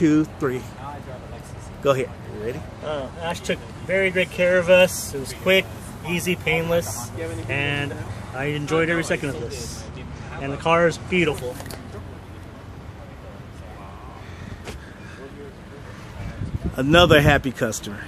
two, three. Go ahead. You ready? Uh, Ash took very great care of us. It was quick, easy, painless, and I enjoyed every second of this. And the car is beautiful. Another happy customer.